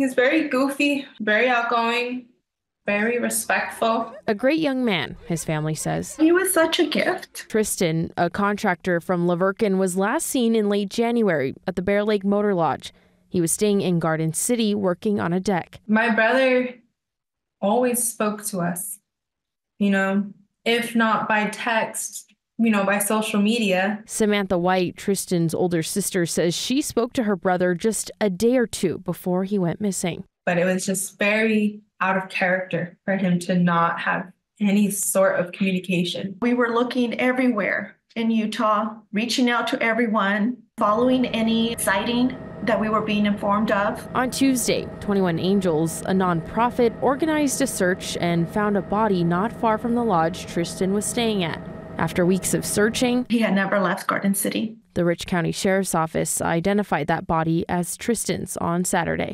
He's very goofy, very outgoing, very respectful. A great young man, his family says. He was such a gift. Tristan, a contractor from La Verkin, was last seen in late January at the Bear Lake Motor Lodge. He was staying in Garden City working on a deck. My brother always spoke to us, you know, if not by text, you know, by social media. Samantha White, Tristan's older sister, says she spoke to her brother just a day or two before he went missing. But it was just very out of character for him to not have any sort of communication. We were looking everywhere in Utah, reaching out to everyone, following any sighting that we were being informed of. On Tuesday, 21 Angels, a nonprofit, organized a search and found a body not far from the lodge Tristan was staying at. After weeks of searching, he had never left Garden City. The Rich County Sheriff's Office identified that body as Tristan's on Saturday.